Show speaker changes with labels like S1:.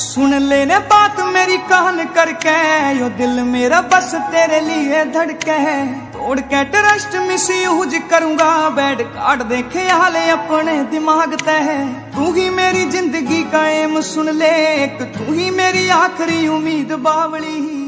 S1: सुन लेने बात मेरी कहन करके, यो दिल मेरा बस तेरे लिए धड़के तोड़ के ट्रस्ट मिस यूज़ करूँगा बैड कार्ड देखे हाले अपने दिमाग तय तू ही मेरी ज़िंदगी का एम सुन ले, एक तू ही मेरी आखिरी उम्मीद बावली।